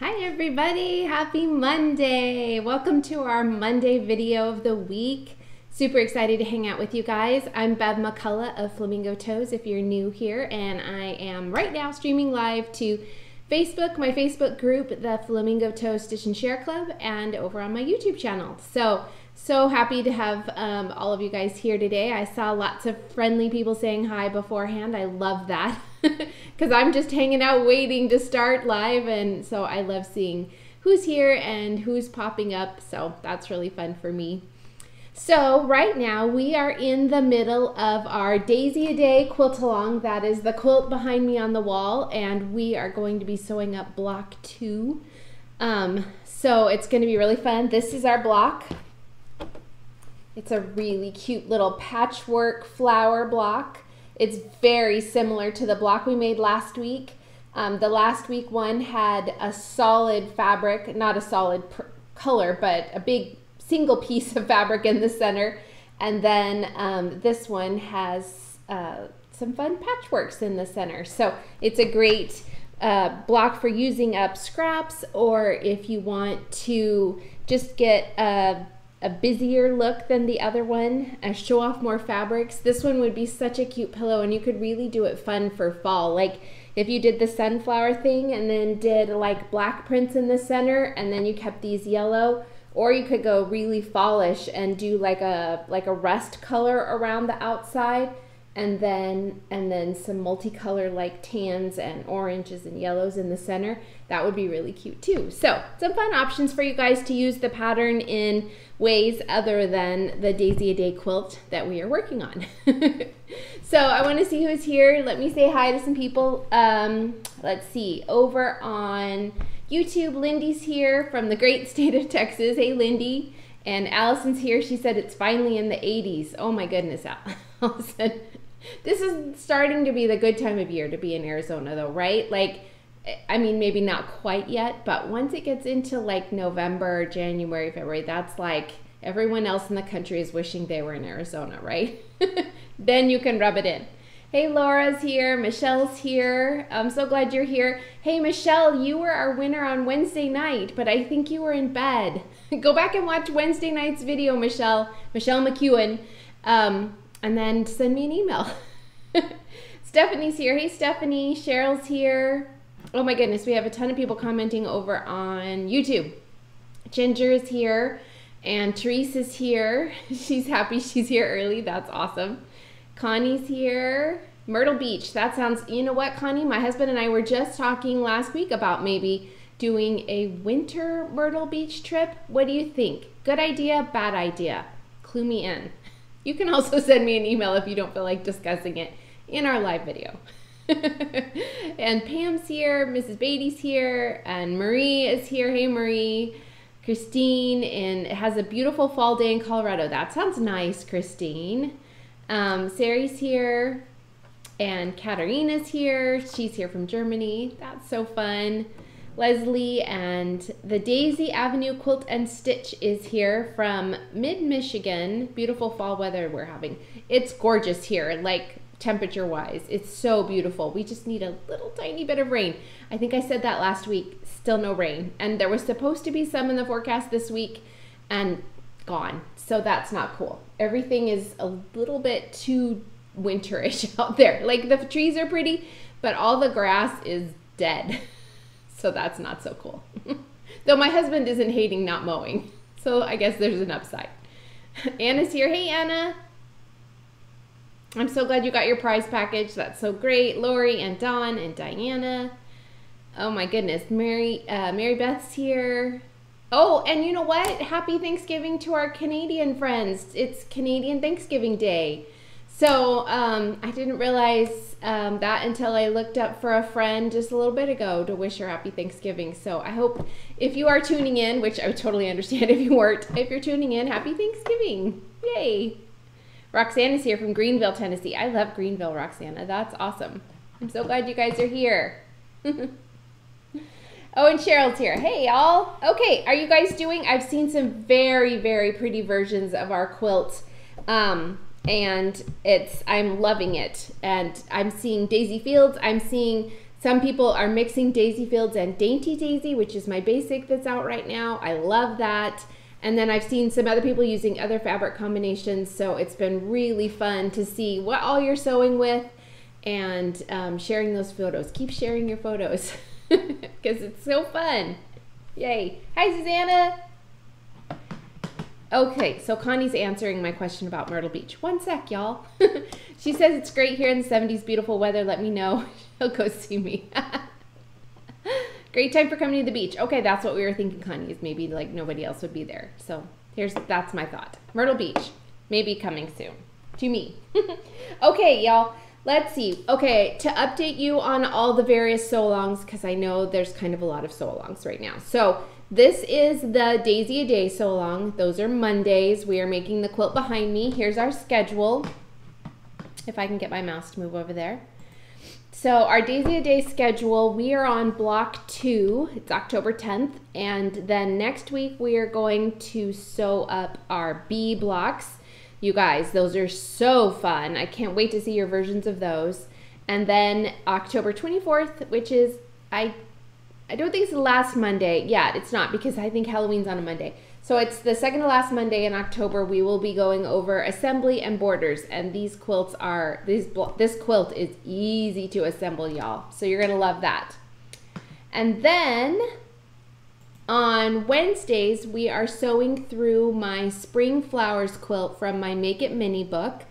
Hi everybody, happy Monday. Welcome to our Monday video of the week. Super excited to hang out with you guys. I'm Bev McCullough of Flamingo Toes if you're new here and I am right now streaming live to Facebook, my Facebook group, the Flamingo Toes Stitch and Share Club, and over on my YouTube channel. So so happy to have um, all of you guys here today. I saw lots of friendly people saying hi beforehand. I love that because I'm just hanging out waiting to start live. And so I love seeing who's here and who's popping up. So that's really fun for me. So right now we are in the middle of our Daisy a Day quilt along. That is the quilt behind me on the wall. And we are going to be sewing up block two. Um, so it's going to be really fun. This is our block. It's a really cute little patchwork flower block. It's very similar to the block we made last week. Um, the last week one had a solid fabric, not a solid color, but a big single piece of fabric in the center. And then um, this one has uh, some fun patchworks in the center. So it's a great uh, block for using up scraps or if you want to just get a a busier look than the other one and show off more fabrics. This one would be such a cute pillow and you could really do it fun for fall. Like if you did the sunflower thing and then did like black prints in the center and then you kept these yellow or you could go really fallish and do like a like a rust color around the outside and then and then some multicolor like tans and oranges and yellows in the center that would be really cute too. So some fun options for you guys to use the pattern in ways other than the daisy a day quilt that we are working on. So i want to see who's here. Let me say hi to some people. Um, let's see. Over on youtube lindy's here from the great state of texas. Hey lindy. And Allison's here. She said it's finally in the 80s. Oh my goodness, Allison. This is starting to be the good time of year to be in Arizona, though, right? Like, I mean, maybe not quite yet, but once it gets into like November, January, February, that's like everyone else in the country is wishing they were in Arizona, right? then you can rub it in. Hey, Laura's here. Michelle's here. I'm so glad you're here. Hey, Michelle, you were our winner on Wednesday night, but I think you were in bed. Go back and watch Wednesday night's video, Michelle. Michelle McEwen. Um, and then send me an email. Stephanie's here. Hey, Stephanie. Cheryl's here. Oh my goodness, we have a ton of people commenting over on YouTube. Ginger is here, and Therese is here. She's happy she's here early. That's awesome. Connie's here. Myrtle Beach. That sounds, you know what, Connie? My husband and I were just talking last week about maybe doing a winter Myrtle Beach trip. What do you think? Good idea, bad idea? Clue me in. You can also send me an email if you don't feel like discussing it in our live video. and Pam's here, Mrs. Beatty's here, and Marie is here. Hey, Marie. Christine, and it has a beautiful fall day in Colorado. That sounds nice, Christine. Um, Sari's here, and Katarina's here. She's here from Germany. That's so fun. Leslie and the Daisy Avenue Quilt and Stitch is here from mid Michigan. Beautiful fall weather we're having. It's gorgeous here, like temperature wise. It's so beautiful. We just need a little tiny bit of rain. I think I said that last week. Still no rain. And there was supposed to be some in the forecast this week and gone. So that's not cool. Everything is a little bit too winterish out there. Like the trees are pretty, but all the grass is dead. So that's not so cool. Though my husband isn't hating not mowing. So I guess there's an upside. Anna's here. Hey, Anna. I'm so glad you got your prize package. That's so great. Lori and Dawn and Diana. Oh my goodness. Mary, uh, Mary Beth's here. Oh, and you know what? Happy Thanksgiving to our Canadian friends. It's Canadian Thanksgiving Day. So um, I didn't realize um, that until I looked up for a friend just a little bit ago to wish her happy Thanksgiving. So I hope if you are tuning in, which I totally understand if you weren't, if you're tuning in, happy Thanksgiving. Yay. Roxanne is here from Greenville, Tennessee. I love Greenville, Roxana. That's awesome. I'm so glad you guys are here. oh, and Cheryl's here. Hey, y'all. Okay, are you guys doing? I've seen some very, very pretty versions of our quilt. Um, and it's I'm loving it. And I'm seeing Daisy Fields. I'm seeing some people are mixing Daisy Fields and Dainty Daisy, which is my basic that's out right now. I love that. And then I've seen some other people using other fabric combinations. So it's been really fun to see what all you're sewing with and um, sharing those photos. Keep sharing your photos because it's so fun. Yay. Hi, Susanna. Okay, so Connie's answering my question about Myrtle Beach. One sec, y'all. she says it's great here in the 70s, beautiful weather. Let me know. She'll go see me. Great time for coming to the beach. Okay, that's what we were thinking, Connie, is maybe like nobody else would be there. So here's that's my thought. Myrtle Beach, maybe coming soon to me. okay, y'all. Let's see. Okay, to update you on all the various sew-alongs, because I know there's kind of a lot of sew-alongs right now. So this is the Daisy a Day sew along. Those are Mondays. We are making the quilt behind me. Here's our schedule. If I can get my mouse to move over there. So our Daisy a Day schedule, we are on block two. It's October 10th. And then next week we are going to sew up our B blocks. You guys, those are so fun. I can't wait to see your versions of those. And then October 24th, which is, I I don't think it's the last Monday. Yeah, it's not because I think Halloween's on a Monday. So it's the second to last Monday in October. We will be going over assembly and borders, and these quilts are these this quilt is easy to assemble, y'all. So you're gonna love that. And then on Wednesdays, we are sewing through my Spring Flowers quilt from my Make It Mini book.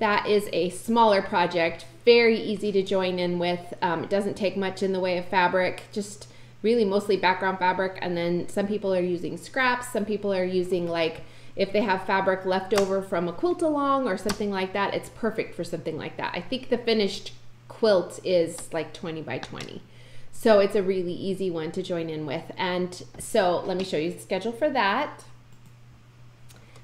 That is a smaller project, very easy to join in with. Um, it doesn't take much in the way of fabric, just really mostly background fabric and then some people are using scraps some people are using like if they have fabric left over from a quilt along or something like that it's perfect for something like that. I think the finished quilt is like 20 by 20 so it's a really easy one to join in with. And so let me show you the schedule for that.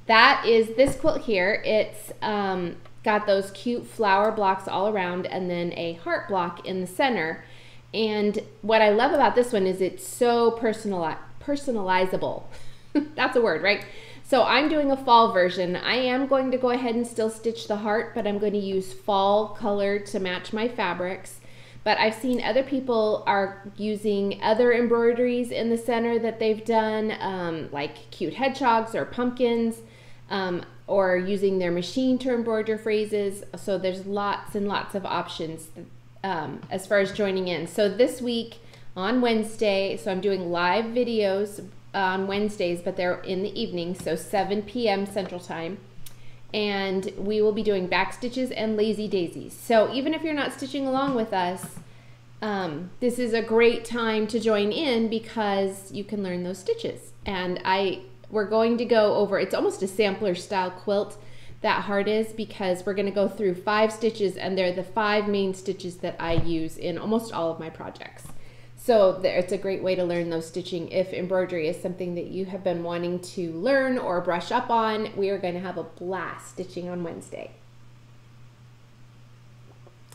That is this quilt here. It's um, got those cute flower blocks all around and then a heart block in the center and what I love about this one is it's so personali- personalizable. That's a word, right? So I'm doing a fall version. I am going to go ahead and still stitch the heart, but I'm going to use fall color to match my fabrics. But I've seen other people are using other embroideries in the center that they've done, um, like cute hedgehogs or pumpkins, um, or using their machine to embroider phrases. So there's lots and lots of options um, as far as joining in. So this week on Wednesday, so I'm doing live videos on Wednesdays, but they're in the evening, so 7 p.m. Central Time. And we will be doing back stitches and lazy daisies. So even if you're not stitching along with us, um, this is a great time to join in because you can learn those stitches. And I we're going to go over, it's almost a sampler style quilt that heart is because we're going to go through five stitches and they're the five main stitches that I use in almost all of my projects. So it's a great way to learn those stitching if embroidery is something that you have been wanting to learn or brush up on. We are going to have a blast stitching on Wednesday.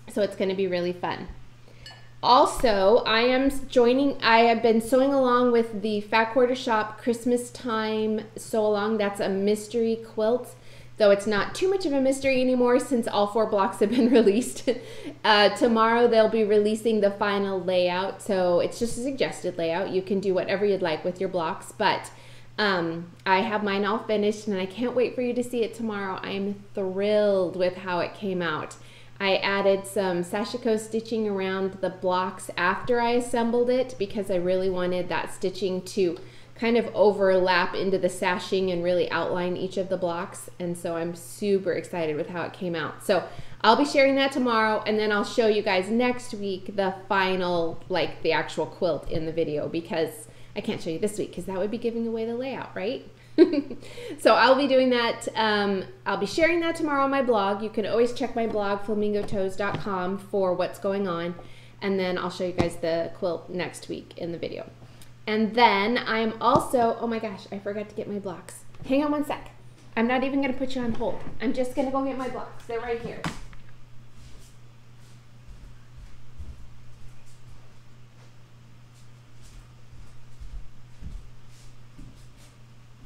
So it's going to be really fun. Also, I am joining, I have been sewing along with the Fat Quarter Shop Christmas Time Sew Along. That's a mystery quilt though it's not too much of a mystery anymore since all four blocks have been released. uh, tomorrow they'll be releasing the final layout, so it's just a suggested layout. You can do whatever you'd like with your blocks, but um, I have mine all finished and I can't wait for you to see it tomorrow. I'm thrilled with how it came out. I added some sashiko stitching around the blocks after I assembled it because I really wanted that stitching to kind of overlap into the sashing and really outline each of the blocks. And so I'm super excited with how it came out. So I'll be sharing that tomorrow and then I'll show you guys next week the final, like the actual quilt in the video because I can't show you this week because that would be giving away the layout, right? so I'll be doing that. Um, I'll be sharing that tomorrow on my blog. You can always check my blog, flamingotoes.com, for what's going on. And then I'll show you guys the quilt next week in the video. And then I'm also, oh my gosh, I forgot to get my blocks. Hang on one sec. I'm not even to put you on hold. I'm just to go get my blocks. They're right here.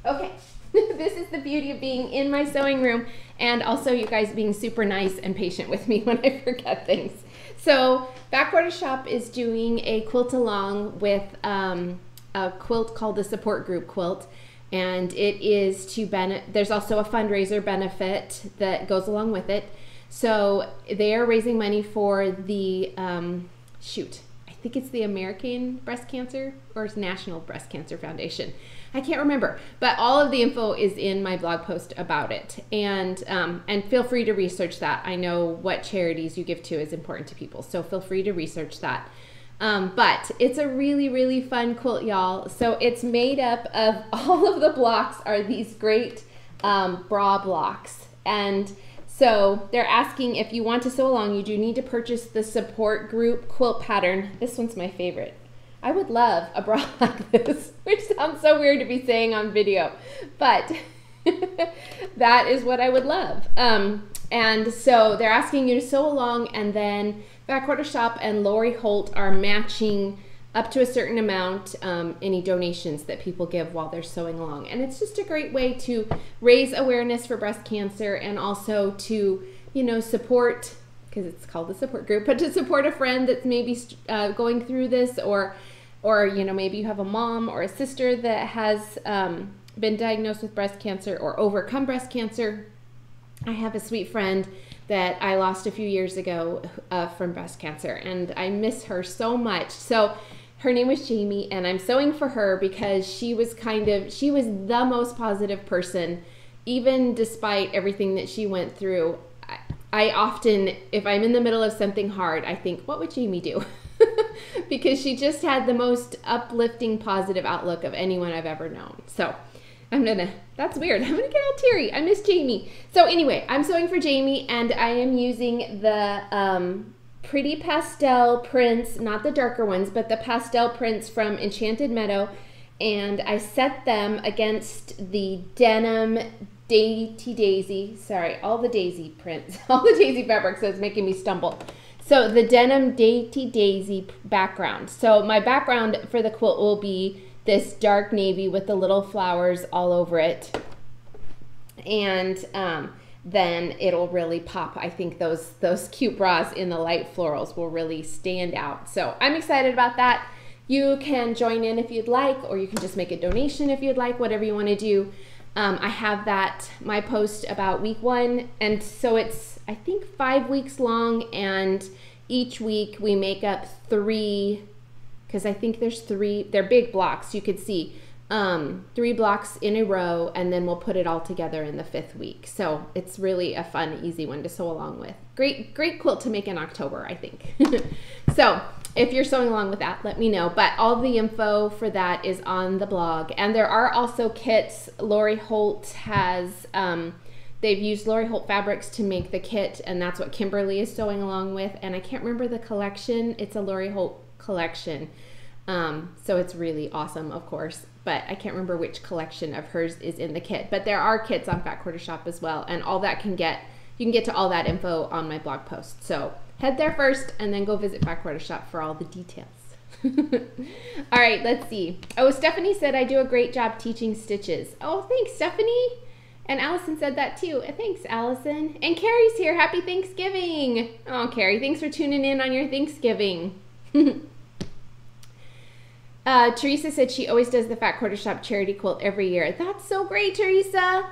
Okay, this is the beauty of being in my sewing room and also you guys being super nice and patient with me when I forget things. So Fat Quarter Shop is doing a quilt along with um, a quilt called the Support Group Quilt and it is to benefit, there's also a fundraiser benefit that goes along with it. So they are raising money for the, um, shoot, I think it's the American Breast Cancer or National Breast Cancer Foundation. I can't remember, but all of the info is in my blog post about it, and um, and feel free to research that. I know what charities you give to is important to people, so feel free to research that. Um, but it's a really really fun quilt, y'all. So it's made up of all of the blocks are these great um, bra blocks, and so they're asking if you want to sew along, you do need to purchase the support group quilt pattern. This one's my favorite. I would love a bra like this, which sounds so weird to be saying on video, but that is what I would love. Um, and so they're asking you to sew along, and then Fat Quarter Shop and Lori Holt are matching up to a certain amount um, any donations that people give while they're sewing along. And it's just a great way to raise awareness for breast cancer and also to, you know, support because it's called the support group, but to support a friend that's maybe uh, going through this or or you know maybe you have a mom or a sister that has um, been diagnosed with breast cancer or overcome breast cancer i have a sweet friend that i lost a few years ago uh, from breast cancer and i miss her so much. So her name was jamie and i'm sewing for her because she was kind of she was the most positive person even despite everything that she went through. I, I often if i'm in the middle of something hard i think what would jamie do? Because she just had the most uplifting, positive outlook of anyone I've ever known. So I'm gonna, that's weird. I'm gonna get all teary. I miss Jamie. So anyway, I'm sewing for Jamie and I am using the um, Pretty Pastel prints, not the darker ones, but the pastel prints from Enchanted Meadow. And I set them against the denim Dainty Daisy, sorry, all the daisy prints, all the daisy fabric, so it's making me stumble. So the denim Dainty Daisy background. So my background for the quilt will be this dark navy with the little flowers all over it. And um, then it'll really pop. I think those, those cute bras in the light florals will really stand out. So I'm excited about that. You can join in if you'd like, or you can just make a donation if you'd like, whatever you want to do. Um, I have that, my post about week one. And so it's, I think, five weeks long. And each week we make up three, because I think there's three, they're big blocks, you could see. Um, three blocks in a row, and then we'll put it all together in the fifth week. So it's really a fun, easy one to sew along with. Great, great quilt to make in October, I think. so if you're sewing along with that, let me know. But all the info for that is on the blog. And there are also kits. Lori Holt has, um, they've used Lori Holt fabrics to make the kit, and that's what Kimberly is sewing along with. And I can't remember the collection. It's a Lori Holt collection. Um, so it's really awesome, of course. But I can't remember which collection of hers is in the kit. But there are kits on Fat Quarter Shop as well, and all that can get you can get to all that info on my blog post. So head there first and then go visit Fat Quarter Shop for all the details. all right, let's see. Oh, Stephanie said I do a great job teaching stitches. Oh, thanks, Stephanie. And Allison said that too. Thanks, Allison. And Carrie's here. Happy Thanksgiving. Oh, Carrie, thanks for tuning in on your Thanksgiving. uh, Teresa said she always does the Fat Quarter Shop charity quilt every year. That's so great, Teresa.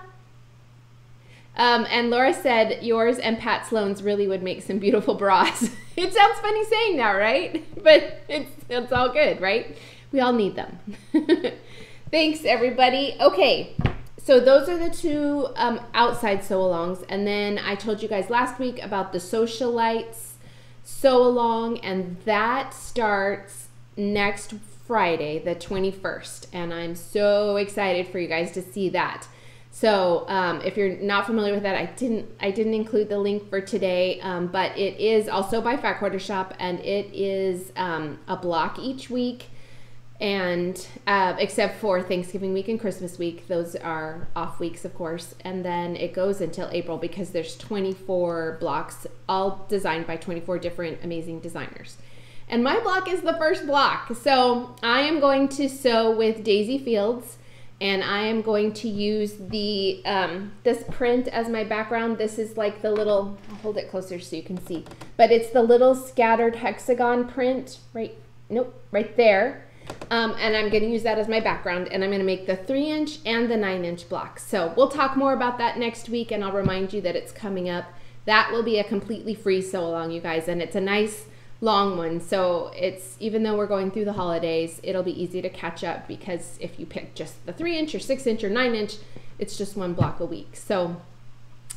Um, and Laura said yours and Pat Sloan's really would make some beautiful bras. it sounds funny saying that, right? But it's it's all good, right? We all need them. Thanks, everybody. Okay, so those are the two um, outside sew-alongs, and then I told you guys last week about the Sewcialites sew along, and that starts next Friday, the 21st, and I'm so excited for you guys to see that. So um, if you're not familiar with that, I didn't I didn't include the link for today, um, but it is also by Fat Quarter Shop, and it is um, a block each week, and uh, except for Thanksgiving week and Christmas week, those are off weeks, of course, and then it goes until April because there's 24 blocks, all designed by 24 different amazing designers. And my block is the first block. So I am going to sew with Daisy Fields and I am going to use the um, this print as my background. This is like the little, I'll hold it closer so you can see, but it's the little scattered hexagon print right, nope, right there. Um, and I'm going to use that as my background and I'm going to make the three inch and the nine inch blocks. So we'll talk more about that next week and I'll remind you that it's coming up. That will be a completely free sew along you guys and it's a nice long one. So it's even though we're going through the holidays, it'll be easy to catch up because if you pick just the three inch or six inch or nine inch, it's just one block a week. So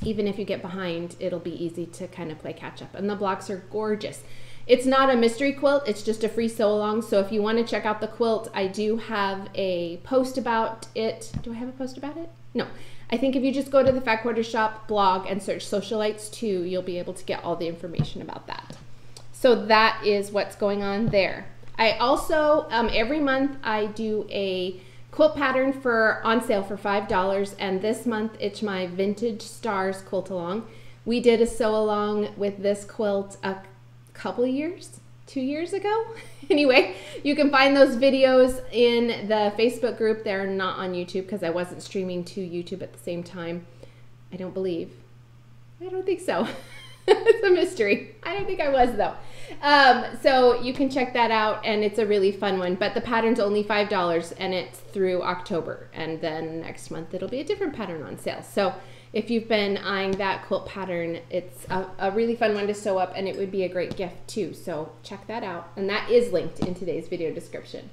even if you get behind, it'll be easy to kind of play catch up. And the blocks are gorgeous. It's not a mystery quilt, it's just a free sew along. So if you want to check out the quilt, I do have a post about it. Do I have a post about it? No. I think if you just go to the Fat Quarter Shop blog and search Sewcialites 2, you'll be able to get all the information about that. So that is what's going on there. I also, um, every month, I do a quilt pattern for on sale for $5. And this month, it's my Vintage Stars quilt along. We did a sew along with this quilt a couple years, two years ago. anyway, you can find those videos in the Facebook group. They're not on YouTube because I wasn't streaming to YouTube at the same time. I don't believe. I don't think so. it's a mystery. I don't think I was though. Um, so you can check that out, and it's a really fun one. But the pattern's only five dollars, and it's through October, and then next month it'll be a different pattern on sale. So if you've been eyeing that quilt pattern, it's a, a really fun one to sew up, and it would be a great gift too. So check that out, and that is linked in today's video description.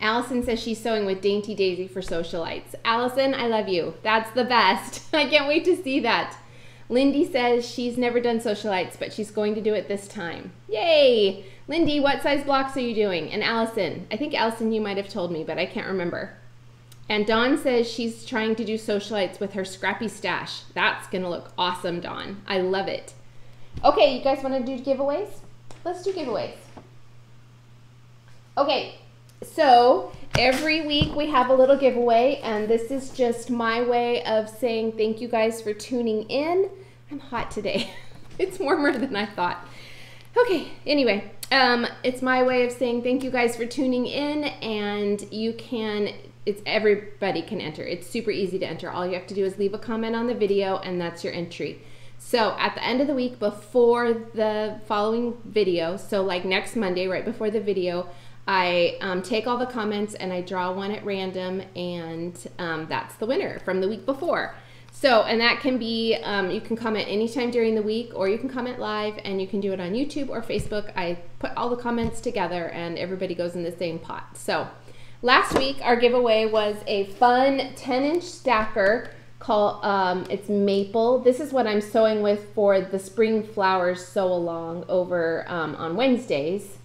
Allison says she's sewing with Dainty Daisy for Sewcialites. Allison, I love you. That's the best. I can't wait to see that. Lindy says she's never done Sewcialites, but she's going to do it this time. Yay! Lindy, what size blocks are you doing? And Allison, I think Allison, you might have told me, but I can't remember. And Dawn says she's trying to do Sewcialites with her scrappy stash. That's gonna look awesome, Dawn. I love it. Okay, you guys wanna do giveaways? Let's do giveaways. Okay, so every week we have a little giveaway, and this is just my way of saying thank you guys for tuning in. I'm hot today. it's warmer than I thought. Okay, anyway, um, it's my way of saying thank you guys for tuning in, and you can, it's everybody can enter. It's super easy to enter. All you have to do is leave a comment on the video, and that's your entry. So at the end of the week, before the following video, so like next Monday, right before the video, I um, take all the comments and I draw one at random, and um, that's the winner from the week before. So, and that can be, um, you can comment anytime during the week, or you can comment live, and you can do it on YouTube or Facebook. I put all the comments together, and everybody goes in the same pot. So, last week our giveaway was a fun 10 inch stacker called um, it's maple. This is what I'm sewing with for the spring flowers sew along over um, on Wednesdays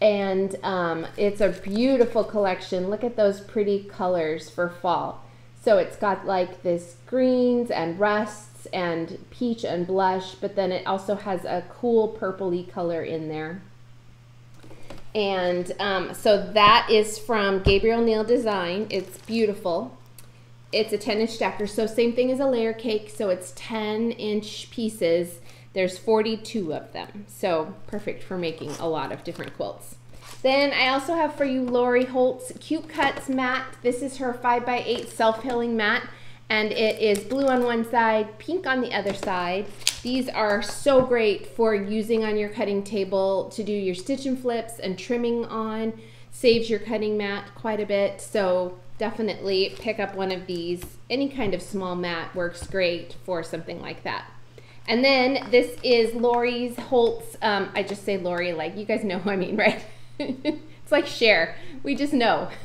and um, it's a beautiful collection. Look at those pretty colors for fall. So it's got like this greens and rusts and peach and blush, but then it also has a cool purpley color in there. And um, so that is from Gabrielle Neil Design. It's beautiful. It's a 10 inch stacker. So same thing as a layer cake. So it's 10 inch pieces there's 42 of them, so perfect for making a lot of different quilts. Then I also have for you Lori Holt's Cute Cuts mat. This is her 5x8 self-healing mat, and it is blue on one side, pink on the other side. These are so great for using on your cutting table to do your stitch and flips and trimming on. Saves your cutting mat quite a bit, so definitely pick up one of these. Any kind of small mat works great for something like that. And then this is Lori's Holt's, um, I just say Lori, like you guys know who I mean, right? it's like share. We just know.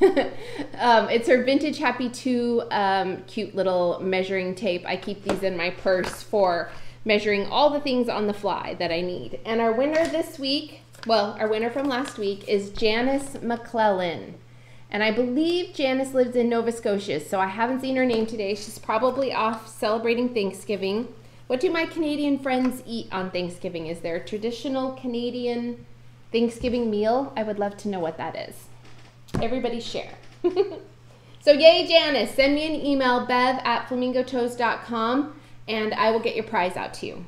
um, it's her vintage Happy 2 um, cute little measuring tape. I keep these in my purse for measuring all the things on the fly that I need. And our winner this week well, our winner from last week is Janice McClellan. And I believe Janice lives in Nova Scotia, so I haven't seen her name today. She's probably off celebrating Thanksgiving. What do my Canadian friends eat on Thanksgiving? Is there a traditional Canadian Thanksgiving meal? I would love to know what that is. Everybody share. so yay, Janice. Send me an email, bev at flamingotoes.com, and I will get your prize out to you.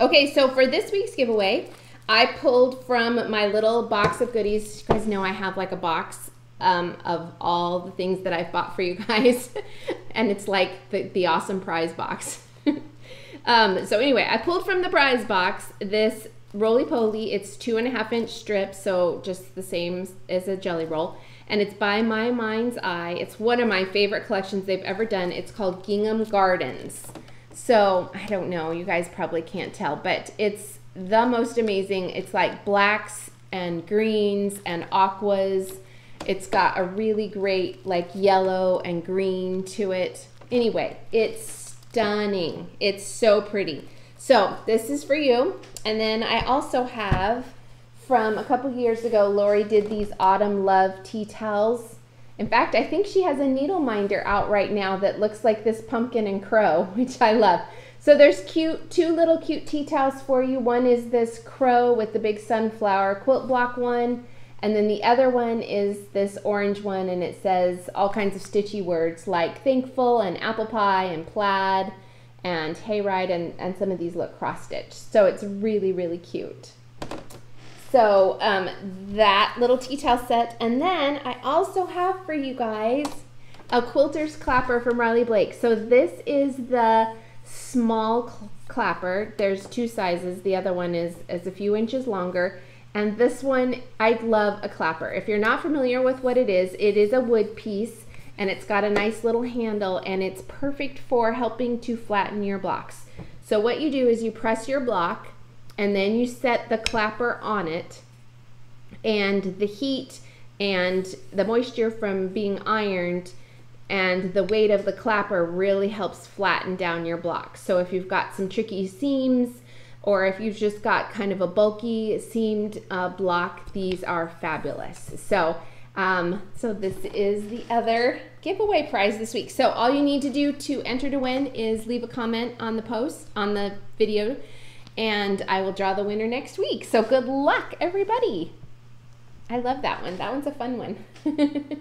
Okay, so for this week's giveaway, I pulled from my little box of goodies. You guys know I have like a box um, of all the things that I've bought for you guys. and it's like the, the awesome prize box. um, so anyway, I pulled from the prize box this roly-poly. It's two and a half inch strips, so just the same as a jelly roll. And it's by My Mind's Eye. It's one of my favorite collections they've ever done. It's called Gingham Gardens. So I don't know, you guys probably can't tell, but it's the most amazing. It's like blacks and greens and aquas. It's got a really great like yellow and green to it. Anyway, it's stunning. It's so pretty. So this is for you. And then I also have from a couple years ago, Lori did these Autumn Love tea towels. In fact, I think she has a needle minder out right now that looks like this pumpkin and crow, which I love. So there's cute, two little cute tea towels for you. One is this crow with the big sunflower quilt block one. And then the other one is this orange one and it says all kinds of stitchy words like thankful and apple pie and plaid and hayride and, and some of these look cross stitched. So it's really, really cute. So um, that little tea towel set. And then I also have for you guys a quilter's clapper from Riley Blake. So this is the small cl clapper. There's two sizes. The other one is, is a few inches longer. And this one, I love a clapper. If you're not familiar with what it is, it is a wood piece and it's got a nice little handle and it's perfect for helping to flatten your blocks. So what you do is you press your block and then you set the clapper on it and the heat and the moisture from being ironed and the weight of the clapper really helps flatten down your block. So if you've got some tricky seams or if you've just got kind of a bulky seamed uh, block, these are fabulous. So, um, so this is the other giveaway prize this week. So all you need to do to enter to win is leave a comment on the post, on the video, and I will draw the winner next week. So good luck, everybody. I love that one. That one's a fun one.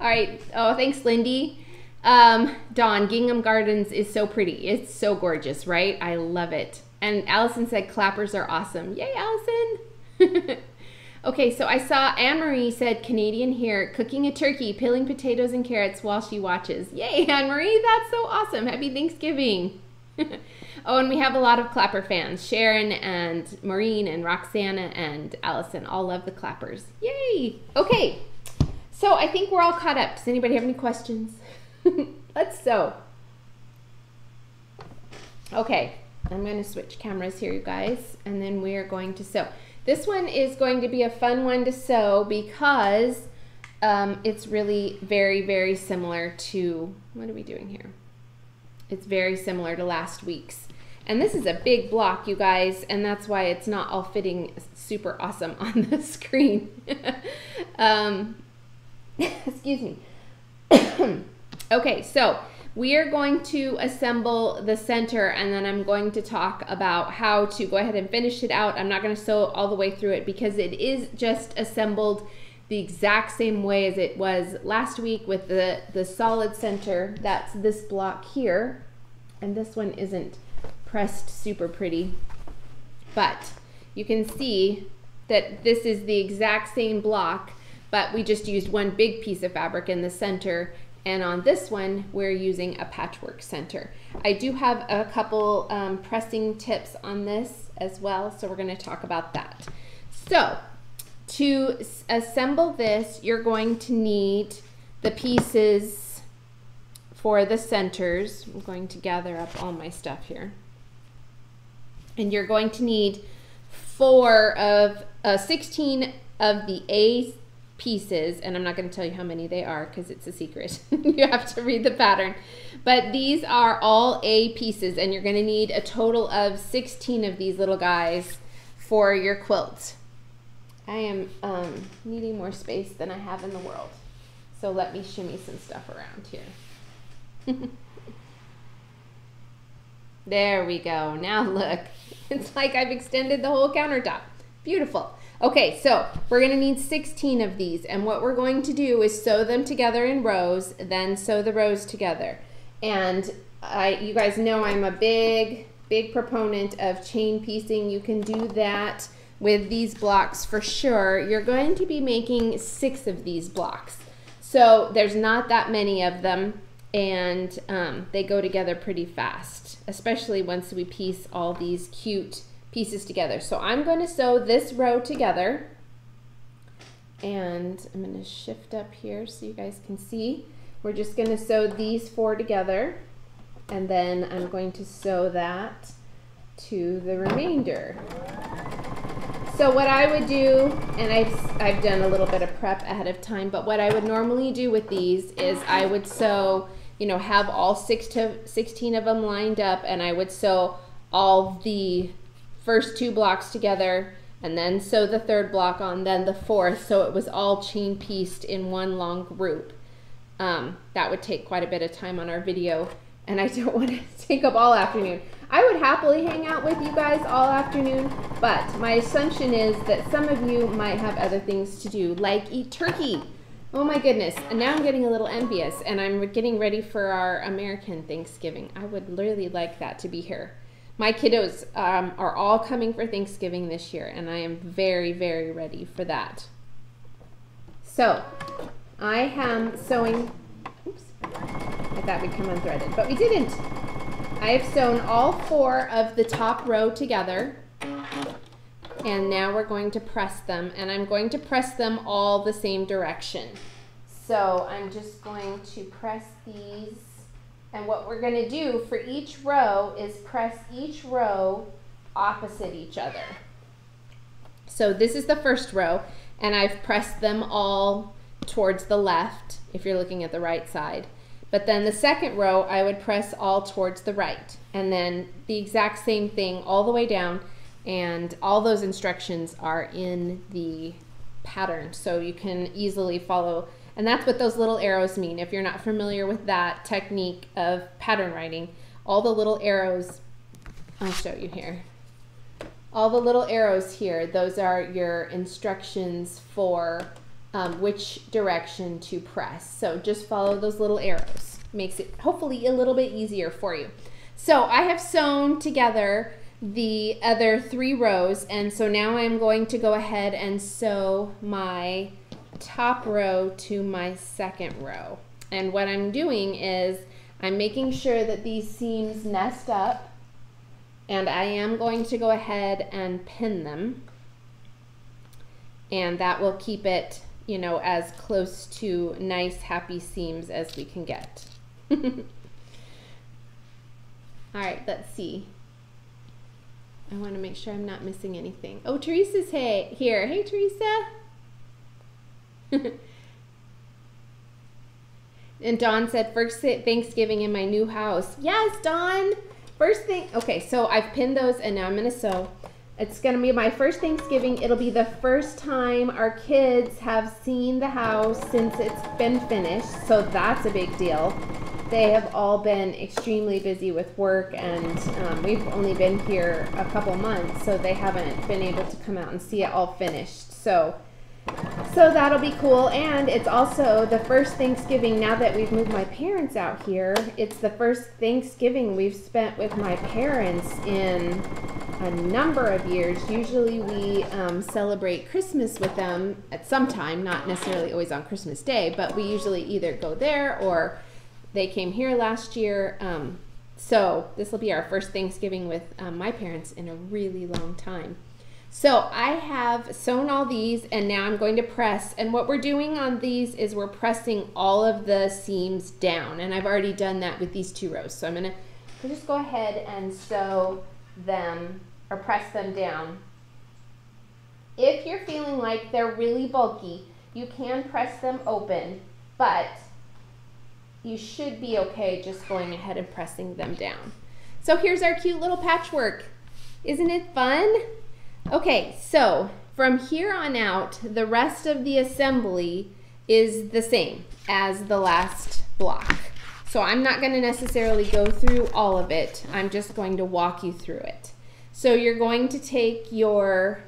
All right. Oh, thanks, Lindy. Um, Dawn, Gingham Gardens is so pretty. It's so gorgeous, right? I love it. And Allison said clappers are awesome. Yay, Allison. okay, so I saw Anne-Marie said Canadian here, cooking a turkey, peeling potatoes and carrots while she watches. Yay, Anne-Marie, that's so awesome. Happy Thanksgiving. oh, and we have a lot of clapper fans. Sharon and Maureen and Roxana and Allison all love the clappers. Yay. Okay, so I think we're all caught up. Does anybody have any questions? Let's sew. Okay, I'm going to switch cameras here, you guys, and then we are going to sew. This one is going to be a fun one to sew because um, it's really very, very similar to, what are we doing here? It's very similar to last week's. And this is a big block, you guys, and that's why it's not all fitting super awesome on the screen. um, excuse me. okay, so we are going to assemble the center and then I'm going to talk about how to go ahead and finish it out. I'm not going to sew all the way through it because it is just assembled the exact same way as it was last week with the, the solid center. That's this block here. And this one isn't pressed super pretty. But you can see that this is the exact same block but we just used one big piece of fabric in the center and on this one we're using a patchwork center. I do have a couple um, pressing tips on this as well so we're going to talk about that. So to assemble this you're going to need the pieces for the centers. I'm going to gather up all my stuff here. And you're going to need four of uh, 16 of the A pieces, and I'm not going to tell you how many they are because it's a secret. you have to read the pattern. But these are all A pieces, and you're going to need a total of 16 of these little guys for your quilt. I am um, needing more space than I have in the world. So let me shimmy some stuff around here. there we go. Now look, it's like I've extended the whole countertop. Beautiful. Okay, so we're gonna need 16 of these and what we're going to do is sew them together in rows, then sew the rows together. And you guys know I'm a big, big proponent of chain piecing. You can do that with these blocks for sure. You're going to be making six of these blocks. So there's not that many of them and um, they go together pretty fast, especially once we piece all these cute pieces together. So I'm going to sew this row together and I'm going to shift up here so you guys can see. We're just going to sew these four together and then I'm going to sew that to the remainder. So what I would do, and I've, I've done a little bit of prep ahead of time, but what I would normally do with these is I would sew, you know, have all six to 16 of them lined up and I would sew all the first two blocks together and then sew the third block on, then the fourth, so it was all chain pieced in one long group. Um, that would take quite a bit of time on our video, and I don't want to take up all afternoon. I would happily hang out with you guys all afternoon, but my assumption is that some of you might have other things to do, like eat turkey. Oh my goodness, and now I'm getting a little envious, and I'm getting ready for our American Thanksgiving. I would really like that to be here. My kiddos um, are all coming for Thanksgiving this year, and I am very, very ready for that. So, I am sewing, oops, I thought we'd come unthreaded, but we didn't. I have sewn all four of the top row together and now we're going to press them and I'm going to press them all the same direction. So I'm just going to press these and what we're going to do for each row is press each row opposite each other. So this is the first row and I've pressed them all towards the left if you're looking at the right side. But then the second row, I would press all towards the right. And then the exact same thing all the way down. And all those instructions are in the pattern. So you can easily follow. And that's what those little arrows mean. If you're not familiar with that technique of pattern writing, all the little arrows, I'll show you here. All the little arrows here, those are your instructions for um, which direction to press. So just follow those little arrows. Makes it hopefully a little bit easier for you. So I have sewn together the other three rows and so now I'm going to go ahead and sew my top row to my second row. And what I'm doing is I'm making sure that these seams nest up and I am going to go ahead and pin them and that will keep it you know, as close to nice, happy seams as we can get. All right, let's see. I want to make sure I'm not missing anything. Oh, Teresa's hey, here. Hey, Teresa. and Dawn said, first Thanksgiving in my new house. Yes, Dawn. First thing. Okay, so I've pinned those and now I'm going to sew. It's going to be my first Thanksgiving. It'll be the first time our kids have seen the house since it's been finished, so that's a big deal. They have all been extremely busy with work, and um, we've only been here a couple months, so they haven't been able to come out and see it all finished. So so that'll be cool. And it's also the first Thanksgiving now that we've moved my parents out here. It's the first Thanksgiving we've spent with my parents in a number of years. Usually we um, celebrate Christmas with them at some time, not necessarily always on Christmas Day, but we usually either go there or they came here last year. Um, so this will be our first Thanksgiving with um, my parents in a really long time. So I have sewn all these and now I'm going to press and what we're doing on these is we're pressing all of the seams down and I've already done that with these two rows. So I'm going to just go ahead and sew them or press them down. If you're feeling like they're really bulky, you can press them open, but you should be okay just going ahead and pressing them down. So here's our cute little patchwork. Isn't it fun? Okay, so from here on out, the rest of the assembly is the same as the last block. So I'm not going to necessarily go through all of it. I'm just going to walk you through it. So you're going to take your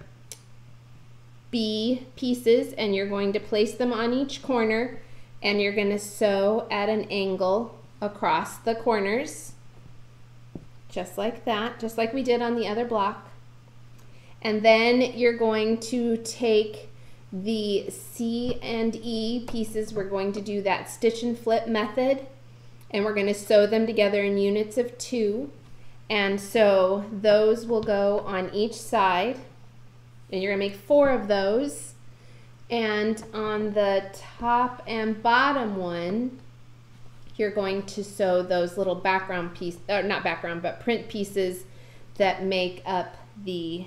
B pieces and you're going to place them on each corner and you're going to sew at an angle across the corners just like that, just like we did on the other block. And then you're going to take the C and E pieces, we're going to do that stitch and flip method and we're going to sew them together in units of two. And so those will go on each side and you're going to make four of those. And on the top and bottom one, you're going to sew those little background piece, or not background, but print pieces that make up the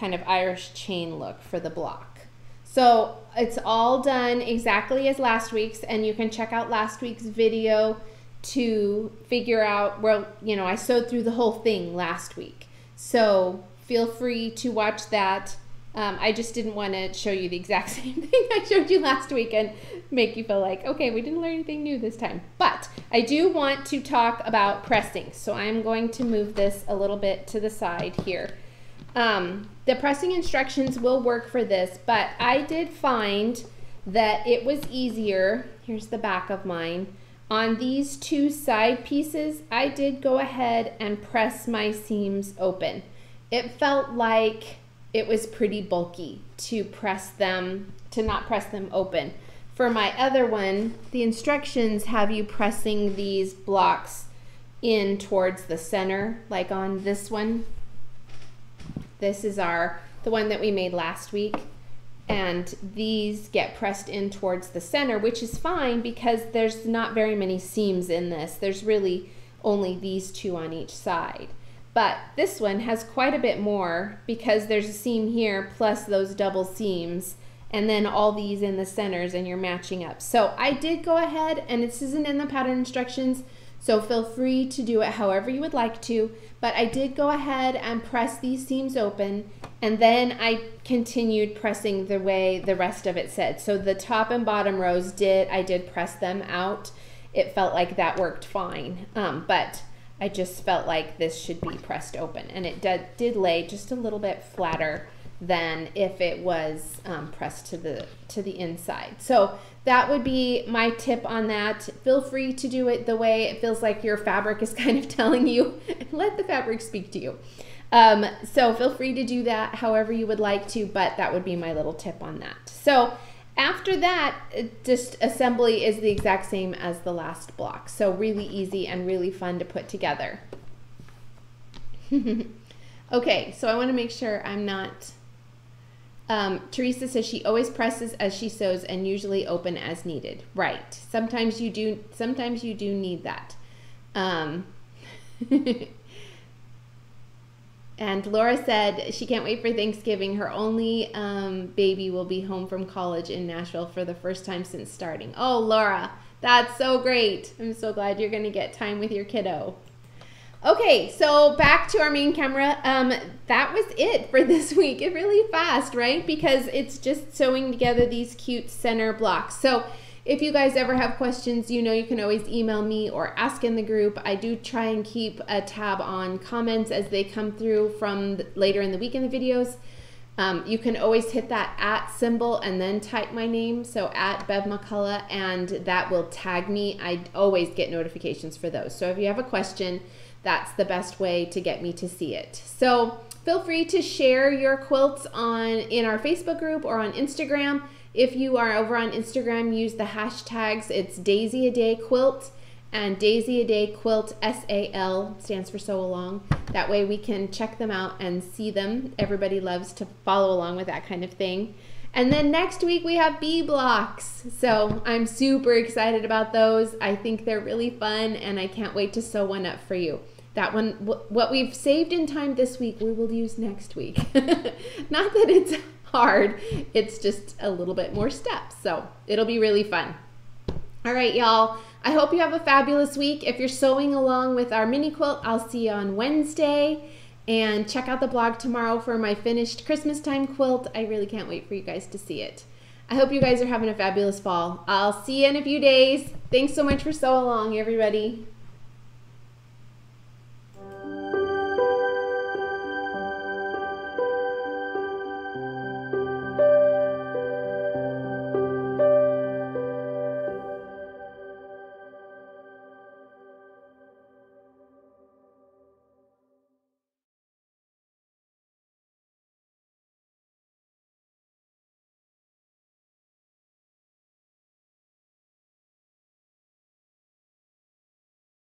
kind of Irish chain look for the block. So it's all done exactly as last week's and you can check out last week's video to figure out where, you know, I sewed through the whole thing last week. So feel free to watch that. Um, I just didn't want to show you the exact same thing I showed you last week and make you feel like, okay, we didn't learn anything new this time. But I do want to talk about pressing. So I'm going to move this a little bit to the side here. Um, the pressing instructions will work for this, but I did find that it was easier, here's the back of mine, on these two side pieces, I did go ahead and press my seams open. It felt like it was pretty bulky to press them, to not press them open. For my other one, the instructions have you pressing these blocks in towards the center, like on this one. This is our, the one that we made last week. And these get pressed in towards the center, which is fine because there's not very many seams in this. There's really only these two on each side. But this one has quite a bit more because there's a seam here plus those double seams and then all these in the centers and you're matching up. So I did go ahead and this isn't in the pattern instructions, so feel free to do it however you would like to, but I did go ahead and press these seams open and then I continued pressing the way the rest of it said. So the top and bottom rows did, I did press them out. It felt like that worked fine, um, but I just felt like this should be pressed open and it did, did lay just a little bit flatter than if it was um, pressed to the to the inside. So that would be my tip on that. Feel free to do it the way it feels like your fabric is kind of telling you. Let the fabric speak to you. Um, so feel free to do that however you would like to, but that would be my little tip on that. So after that, just assembly is the exact same as the last block. So really easy and really fun to put together. okay, so I want to make sure I'm not um, Teresa says she always presses as she sews and usually open as needed. Right. Sometimes you do. Sometimes you do need that. Um, and Laura said she can't wait for Thanksgiving. Her only um, baby will be home from college in Nashville for the first time since starting. Oh, Laura, that's so great. I'm so glad you're going to get time with your kiddo. Okay, so back to our main camera. Um, that was it for this week. It really fast, right? Because it's just sewing together these cute center blocks. So if you guys ever have questions, you know you can always email me or ask in the group. I do try and keep a tab on comments as they come through from later in the week in the videos. Um, you can always hit that at symbol and then type my name, so at Bev McCullough, and that will tag me. I always get notifications for those. So if you have a question, that's the best way to get me to see it. So feel free to share your quilts on in our Facebook group or on Instagram. If you are over on Instagram, use the hashtags. It's Daisy a Day Quilt and Daisy a Day Quilt SAL stands for so along. That way we can check them out and see them. Everybody loves to follow along with that kind of thing. And then next week we have B blocks. So I'm super excited about those. I think they're really fun and I can't wait to sew one up for you. That one, what we've saved in time this week, we will use next week. Not that it's hard, it's just a little bit more steps. So it'll be really fun. All right, y'all. I hope you have a fabulous week. If you're sewing along with our mini quilt, I'll see you on Wednesday. And check out the blog tomorrow for my finished Christmas time quilt. I really can't wait for you guys to see it. I hope you guys are having a fabulous fall. I'll see you in a few days. Thanks so much for so long, everybody.